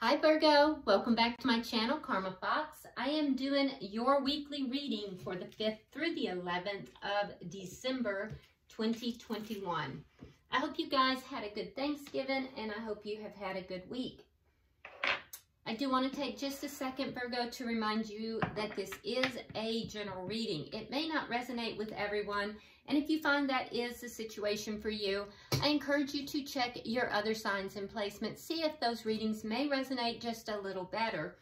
Hi Virgo, welcome back to my channel, Karma Fox. I am doing your weekly reading for the 5th through the 11th of December 2021. I hope you guys had a good Thanksgiving and I hope you have had a good week. I do want to take just a second, Virgo, to remind you that this is a general reading. It may not resonate with everyone, and if you find that is the situation for you, I encourage you to check your other signs and placements. See if those readings may resonate just a little better.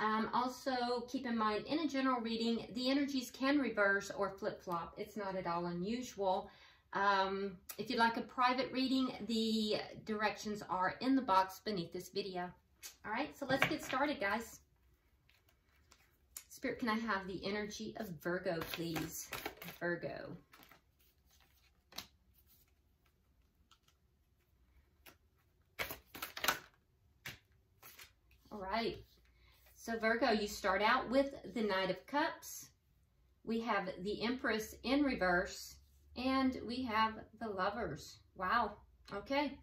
Um, also, keep in mind, in a general reading, the energies can reverse or flip-flop. It's not at all unusual. Um, if you'd like a private reading, the directions are in the box beneath this video. All right, so let's get started, guys. Spirit, can I have the energy of Virgo, please? Virgo. All right. So Virgo, you start out with the Knight of Cups. We have the Empress in reverse. And we have the Lovers. Wow. Okay.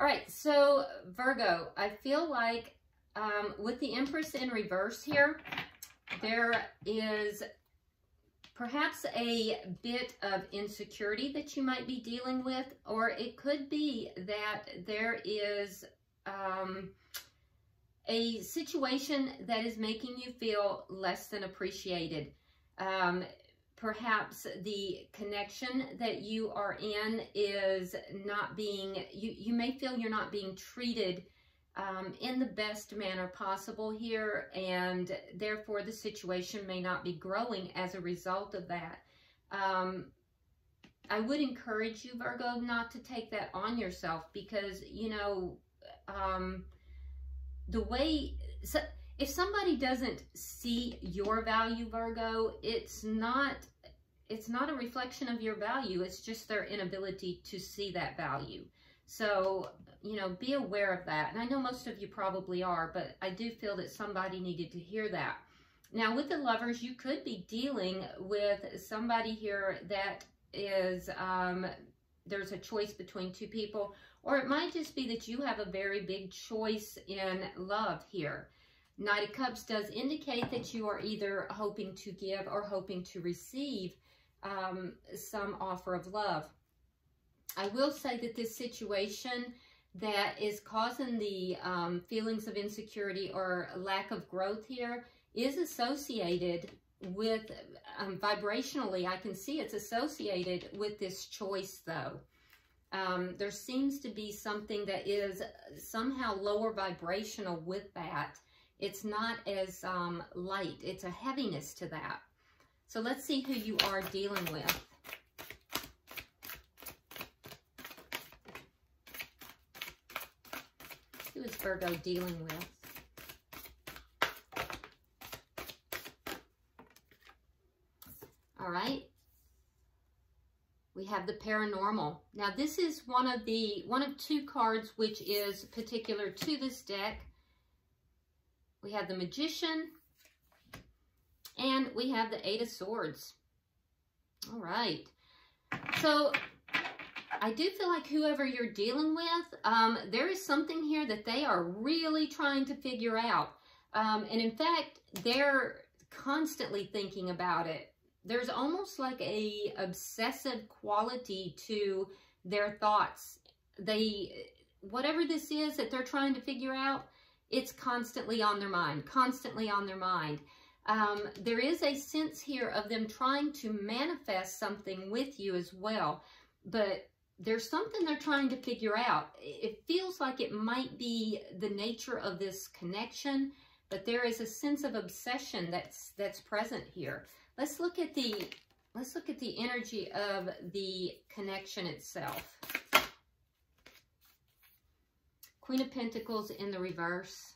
All right. So Virgo, I feel like um, with the Empress in reverse here, there is perhaps a bit of insecurity that you might be dealing with, or it could be that there is um, a situation that is making you feel less than appreciated. Um, perhaps the connection that you are in is not being, you, you may feel you're not being treated um, in the best manner possible here, and therefore the situation may not be growing as a result of that. Um, I would encourage you, Virgo, not to take that on yourself because, you know, um, the way, so if somebody doesn't see your value, Virgo, it's not, it's not a reflection of your value. It's just their inability to see that value. So, you know, be aware of that. And I know most of you probably are, but I do feel that somebody needed to hear that. Now, with the lovers, you could be dealing with somebody here that is, um, there's a choice between two people or it might just be that you have a very big choice in love here. Knight of Cups does indicate that you are either hoping to give or hoping to receive um, some offer of love. I will say that this situation that is causing the um, feelings of insecurity or lack of growth here is associated with, um, vibrationally, I can see it's associated with this choice though um, there seems to be something that is somehow lower vibrational with that. It's not as um, light. It's a heaviness to that. So let's see who you are dealing with. Who is Virgo dealing with? All right we have the paranormal. Now this is one of the one of two cards which is particular to this deck. We have the magician and we have the eight of swords. All right. So I do feel like whoever you're dealing with, um, there is something here that they are really trying to figure out. Um, and in fact, they're constantly thinking about it there's almost like a obsessive quality to their thoughts. They, whatever this is that they're trying to figure out, it's constantly on their mind, constantly on their mind. Um, there is a sense here of them trying to manifest something with you as well, but there's something they're trying to figure out. It feels like it might be the nature of this connection, but there is a sense of obsession that's that's present here. Let's look at the let's look at the energy of the connection itself. Queen of Pentacles in the reverse.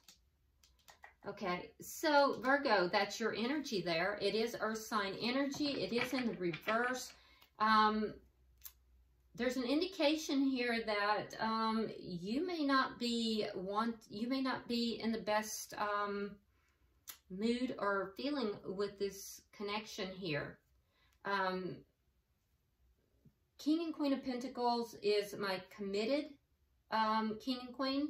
Okay, so Virgo, that's your energy there. It is Earth sign energy. It is in the reverse. Um, there's an indication here that um, you may not be want you may not be in the best um, mood or feeling with this connection here. Um, King and Queen of Pentacles is my committed um, King and Queen.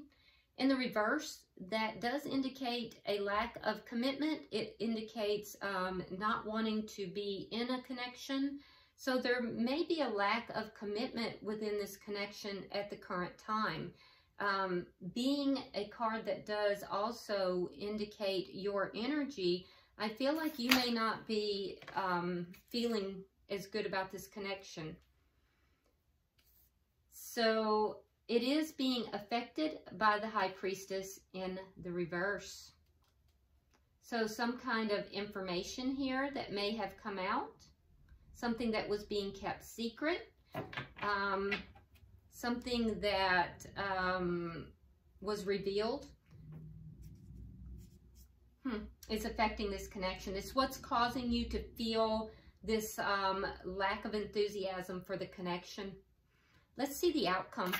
In the reverse, that does indicate a lack of commitment. It indicates um, not wanting to be in a connection. So there may be a lack of commitment within this connection at the current time. Um, being a card that does also indicate your energy, I feel like you may not be um, feeling as good about this connection. So it is being affected by the High Priestess in the reverse. So some kind of information here that may have come out, something that was being kept secret, um, something that um, was revealed. Hmm, it's affecting this connection. It's what's causing you to feel this um, lack of enthusiasm for the connection. Let's see the outcome.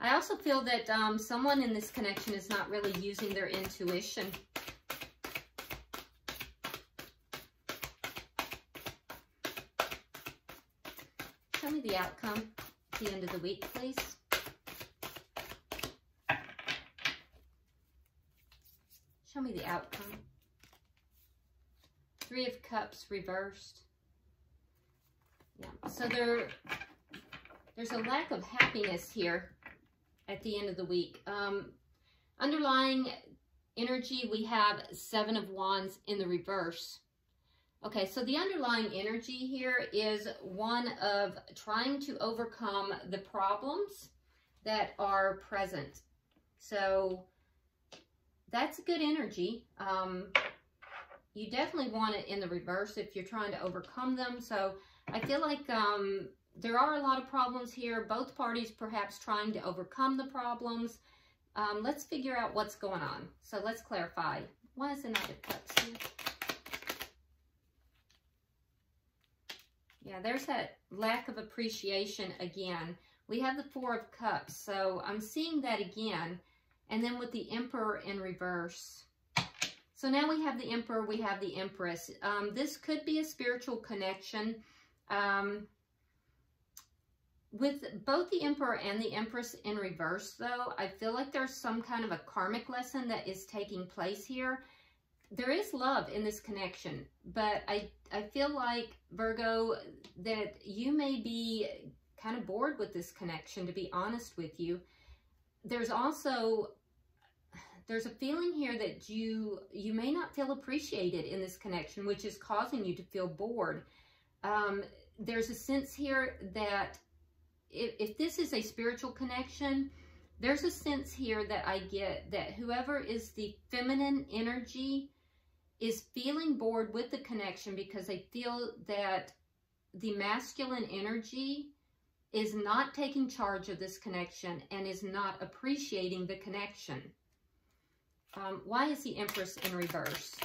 I also feel that um, someone in this connection is not really using their intuition. Show me the outcome at the end of the week, please. Show me the outcome. Three of Cups reversed. Yeah, so there, there's a lack of happiness here at the end of the week. Um, underlying energy, we have Seven of Wands in the reverse. Okay, so the underlying energy here is one of trying to overcome the problems that are present. So that's good energy. Um, you definitely want it in the reverse if you're trying to overcome them. So I feel like um, there are a lot of problems here. Both parties perhaps trying to overcome the problems. Um, let's figure out what's going on. So let's clarify. Why is the Knight of Cups here? Yeah, there's that lack of appreciation again. We have the Four of Cups, so I'm seeing that again. And then with the Emperor in reverse. So now we have the Emperor, we have the Empress. Um, this could be a spiritual connection. Um, with both the Emperor and the Empress in reverse, though, I feel like there's some kind of a karmic lesson that is taking place here. There is love in this connection, but I, I feel like, Virgo, that you may be kind of bored with this connection, to be honest with you. There's also, there's a feeling here that you, you may not feel appreciated in this connection, which is causing you to feel bored. Um, there's a sense here that if, if this is a spiritual connection, there's a sense here that I get that whoever is the feminine energy is feeling bored with the connection because they feel that the masculine energy is not taking charge of this connection and is not appreciating the connection. Um, why is the Empress in reverse?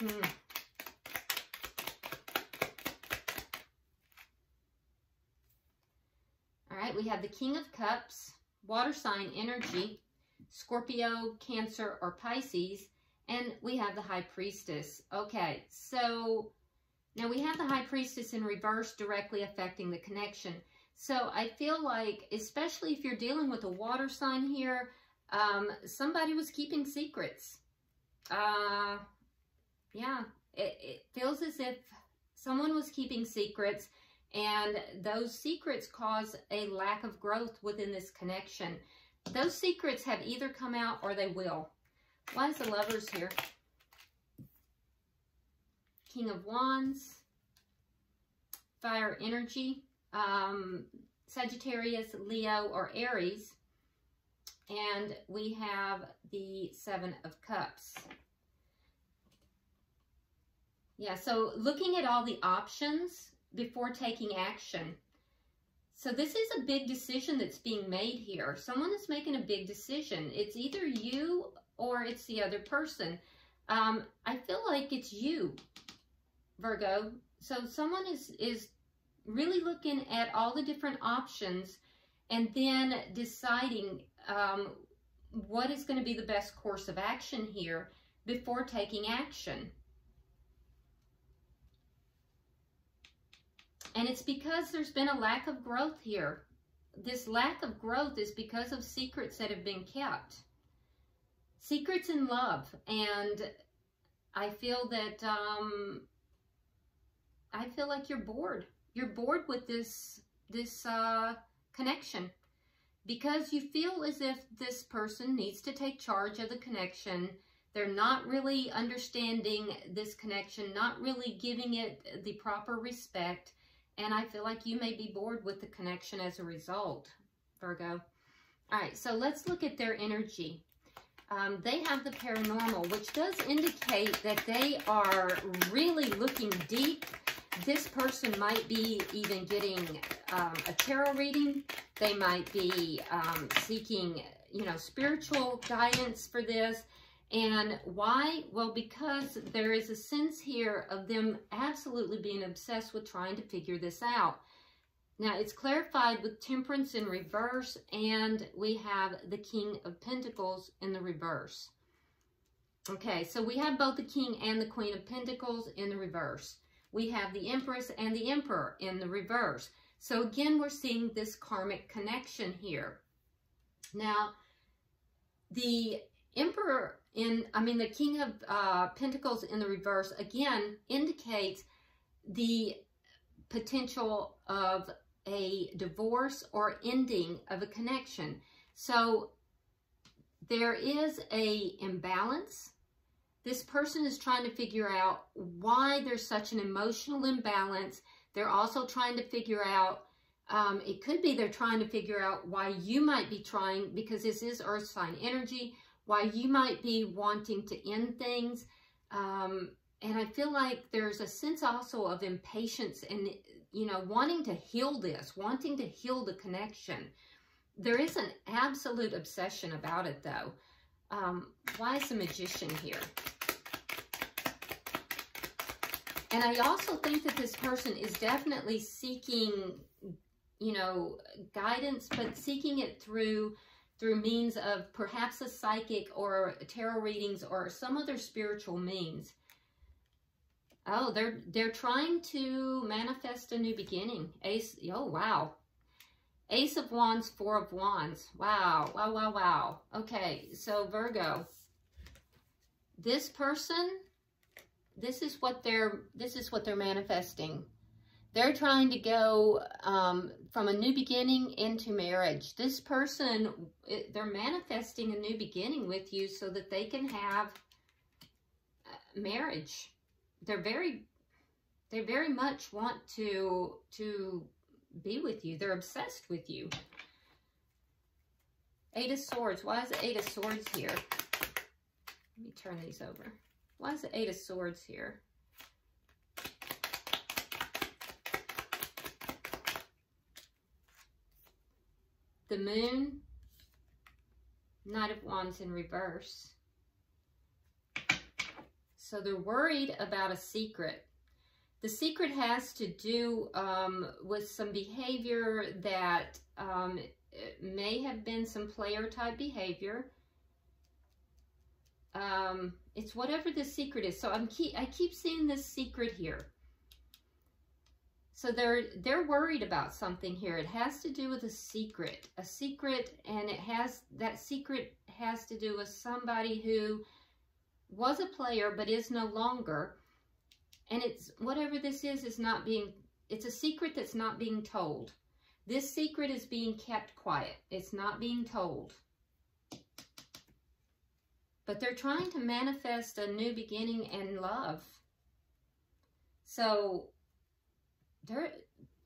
Hmm. right, we have the King of Cups, water sign energy, Scorpio, Cancer, or Pisces, and we have the High Priestess. Okay, so now we have the High Priestess in reverse directly affecting the connection. So I feel like, especially if you're dealing with a water sign here, um, somebody was keeping secrets. Uh, yeah, it, it feels as if someone was keeping secrets and those secrets cause a lack of growth within this connection. Those secrets have either come out or they will. Why is the lovers here? King of Wands, fire energy, um, Sagittarius, Leo, or Aries. And we have the Seven of Cups. Yeah, so looking at all the options, before taking action. So this is a big decision that's being made here. Someone is making a big decision. It's either you or it's the other person. Um, I feel like it's you, Virgo. So someone is, is really looking at all the different options and then deciding um, what is going to be the best course of action here before taking action. And it's because there's been a lack of growth here. This lack of growth is because of secrets that have been kept. Secrets in love. And I feel that, um, I feel like you're bored. You're bored with this, this, uh, connection because you feel as if this person needs to take charge of the connection. They're not really understanding this connection, not really giving it the proper respect. And I feel like you may be bored with the connection as a result, Virgo. All right, so let's look at their energy. Um, they have the paranormal, which does indicate that they are really looking deep. This person might be even getting um, a tarot reading. They might be um, seeking, you know, spiritual guidance for this. And why? Well, because there is a sense here of them absolutely being obsessed with trying to figure this out. Now, it's clarified with temperance in reverse, and we have the King of Pentacles in the reverse. Okay, so we have both the King and the Queen of Pentacles in the reverse. We have the Empress and the Emperor in the reverse. So again, we're seeing this karmic connection here. Now, the Emperor in, I mean, the King of uh, Pentacles in the reverse, again, indicates the potential of a divorce or ending of a connection. So there is a imbalance. This person is trying to figure out why there's such an emotional imbalance they're also trying to figure out, um, it could be they're trying to figure out why you might be trying, because this is earth sign energy, why you might be wanting to end things. Um, and I feel like there's a sense also of impatience and, you know, wanting to heal this, wanting to heal the connection. There is an absolute obsession about it, though. Um, why is the magician here? And I also think that this person is definitely seeking, you know, guidance, but seeking it through through means of perhaps a psychic or tarot readings or some other spiritual means. Oh, they're they're trying to manifest a new beginning. Ace, oh wow. Ace of Wands, Four of Wands. Wow, wow, wow, wow. Okay, so Virgo. This person this is what they're this is what they're manifesting. They're trying to go um, from a new beginning into marriage. This person, they're manifesting a new beginning with you so that they can have uh, marriage. They're very, they very much want to to be with you. They're obsessed with you. Eight of Swords. Why is the Eight of Swords here? Let me turn these over. Why is the Eight of Swords here? The Moon, Knight of Wands in reverse. So they're worried about a secret. The secret has to do um, with some behavior that um, may have been some player type behavior. Um, it's whatever the secret is. So I'm keep I keep seeing this secret here. So they're they're worried about something here. It has to do with a secret. A secret and it has that secret has to do with somebody who was a player but is no longer. And it's whatever this is is not being it's a secret that's not being told. This secret is being kept quiet. It's not being told. But they're trying to manifest a new beginning in love. So they're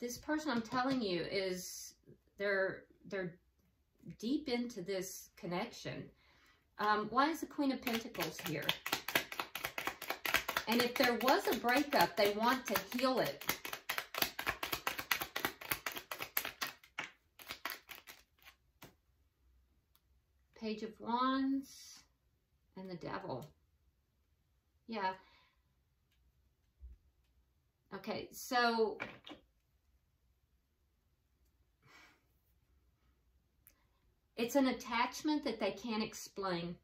this person I'm telling you is they're they're deep into this connection. Um, why is the Queen of Pentacles here? And if there was a breakup, they want to heal it. Page of Wands and the devil. Yeah. Okay, so it's an attachment that they can't explain.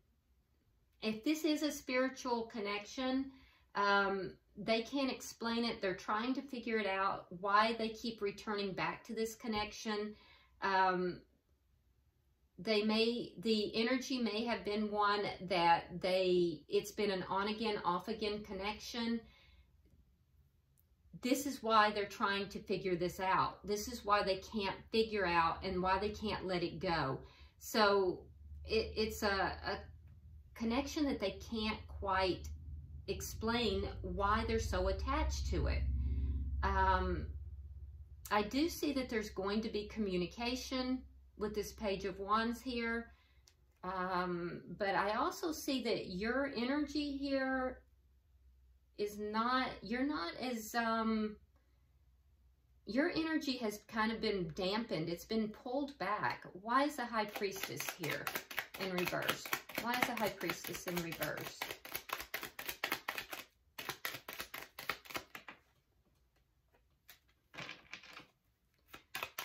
If this is a spiritual connection, Um, they can't explain it. They're trying to figure it out, why they keep returning back to this connection. Um, they may, the energy may have been one that they, it's been an on again, off again connection. This is why they're trying to figure this out. This is why they can't figure out and why they can't let it go. So it, it's a, a connection that they can't quite explain why they're so attached to it. Um, I do see that there's going to be communication with this page of wands here. Um, but I also see that your energy here is not, you're not as, um, your energy has kind of been dampened. It's been pulled back. Why is the High Priestess here in reverse? Why is the High Priestess in reverse?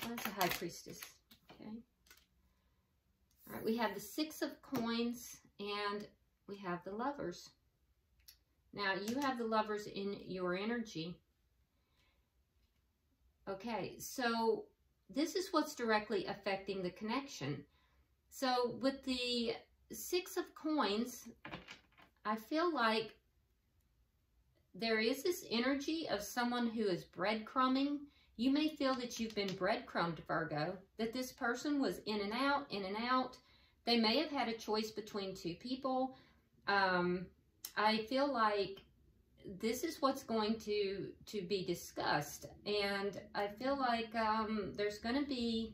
Why is the High Priestess? Okay. All right, we have the Six of Coins and we have the Lovers. Now, you have the Lovers in your energy. Okay, so this is what's directly affecting the connection. So with the Six of Coins, I feel like there is this energy of someone who is breadcrumbing. You may feel that you've been breadcrumbed, Virgo, that this person was in and out, in and out. They may have had a choice between two people. Um, I feel like this is what's going to to be discussed. And i feel like um, there's going to be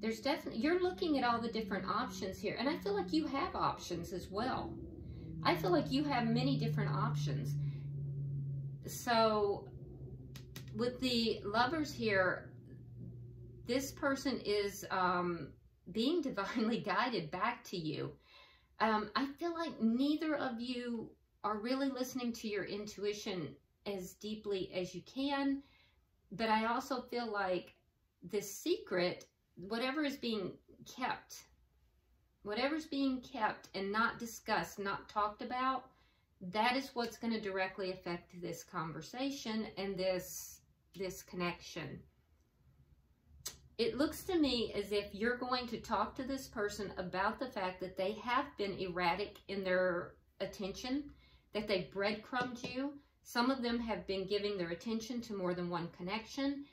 there's definitely you're looking at all the different options here. And i feel like you have options as well. I feel like you have many different options. So with the lovers here this person is um, being divinely guided back to you um, i feel like neither of you are really listening to your intuition as deeply as you can. But I also feel like this secret, whatever is being kept, whatever's being kept and not discussed, not talked about, that is what's going to directly affect this conversation and this, this connection. It looks to me as if you're going to talk to this person about the fact that they have been erratic in their attention that they've breadcrumbed you. Some of them have been giving their attention to more than one connection.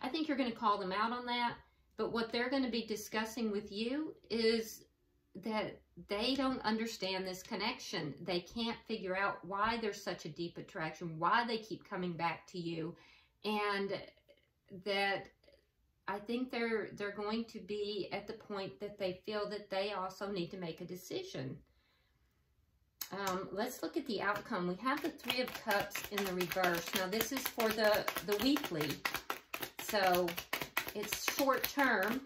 I think you're going to call them out on that. But what they're going to be discussing with you is that they don't understand this connection. They can't figure out why there's such a deep attraction, why they keep coming back to you. And that I think they're they're going to be at the point that they feel that they also need to make a decision. Um, let's look at the outcome. We have the Three of Cups in the reverse. Now, this is for the, the weekly. So, it's short term.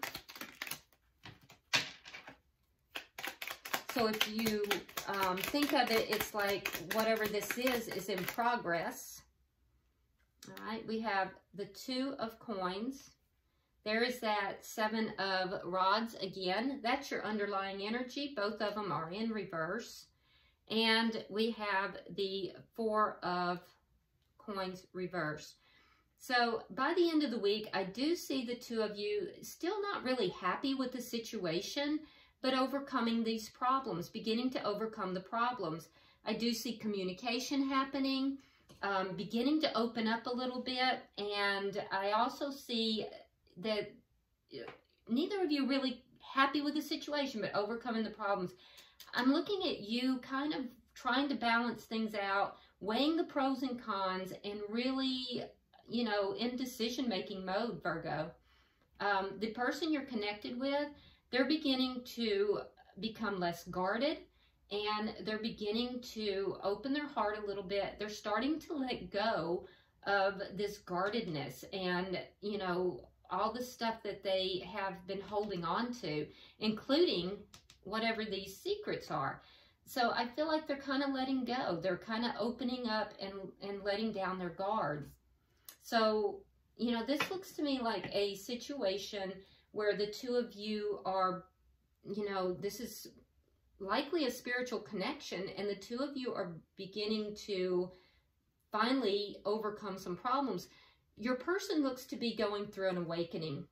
So, if you um, think of it, it's like whatever this is, is in progress. All right, we have the Two of Coins. There is that Seven of Rods again. That's your underlying energy. Both of them are in reverse. And we have the four of coins reversed. So by the end of the week, I do see the two of you still not really happy with the situation, but overcoming these problems, beginning to overcome the problems. I do see communication happening, um, beginning to open up a little bit, and I also see that neither of you really happy with the situation, but overcoming the problems. I'm looking at you kind of trying to balance things out, weighing the pros and cons, and really, you know, in decision-making mode, Virgo. Um, the person you're connected with, they're beginning to become less guarded and they're beginning to open their heart a little bit. They're starting to let go of this guardedness and, you know, all the stuff that they have been holding on to, including whatever these secrets are. So I feel like they're kind of letting go. They're kind of opening up and, and letting down their guards. So, you know, this looks to me like a situation where the two of you are, you know, this is likely a spiritual connection and the two of you are beginning to finally overcome some problems. Your person looks to be going through an awakening.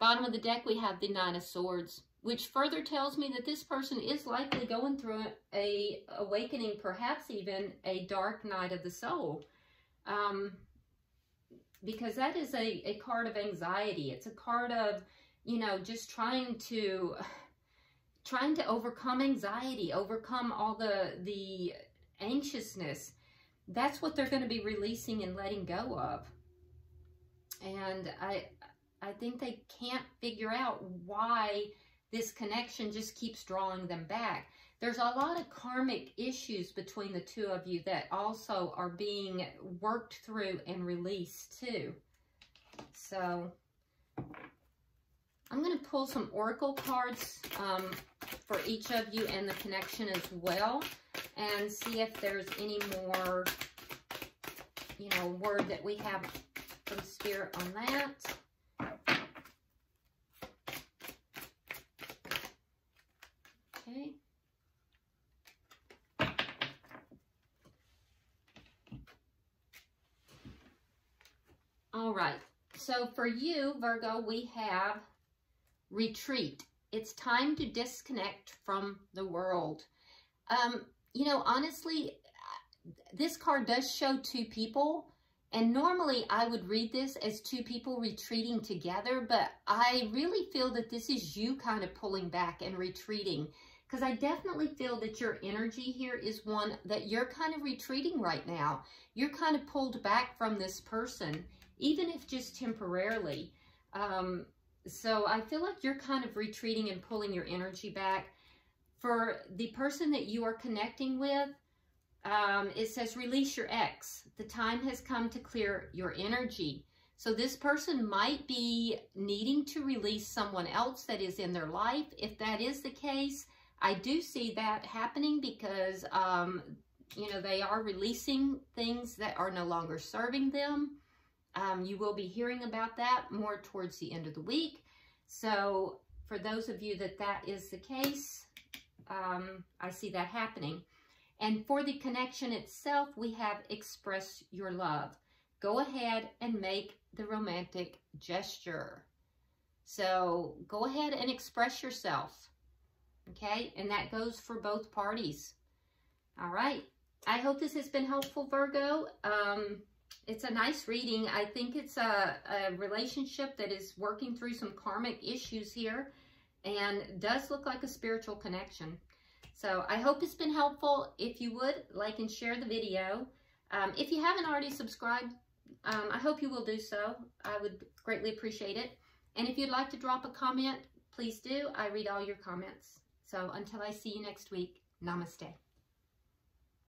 Bottom of the deck, we have the Nine of Swords, which further tells me that this person is likely going through a awakening, perhaps even a dark night of the soul. Um, because that is a, a card of anxiety. It's a card of, you know, just trying to trying to overcome anxiety, overcome all the the anxiousness. That's what they're going to be releasing and letting go of. And I I think they can't figure out why this connection just keeps drawing them back. There's a lot of karmic issues between the two of you that also are being worked through and released too. So I'm going to pull some oracle cards um, for each of you and the connection as well and see if there's any more, you know, word that we have from Spirit on that. Okay. All right. So for you, Virgo, we have retreat. It's time to disconnect from the world. Um, you know, honestly, this card does show two people. And normally I would read this as two people retreating together, but I really feel that this is you kind of pulling back and retreating because I definitely feel that your energy here is one that you're kind of retreating right now. You're kind of pulled back from this person even if just temporarily. Um, so I feel like you're kind of retreating and pulling your energy back. For the person that you are connecting with, um, it says release your ex. The time has come to clear your energy. So this person might be needing to release someone else that is in their life. If that is the case, I do see that happening because, um, you know, they are releasing things that are no longer serving them. Um, you will be hearing about that more towards the end of the week. So for those of you that that is the case, um, I see that happening. And for the connection itself, we have express your love. Go ahead and make the romantic gesture. So go ahead and express yourself. Okay, and that goes for both parties. All right. I hope this has been helpful, Virgo. Um, it's a nice reading. I think it's a, a relationship that is working through some karmic issues here and does look like a spiritual connection. So I hope it's been helpful. If you would, like and share the video. Um, if you haven't already subscribed, um, I hope you will do so. I would greatly appreciate it. And if you'd like to drop a comment, please do. I read all your comments. So until I see you next week, namaste.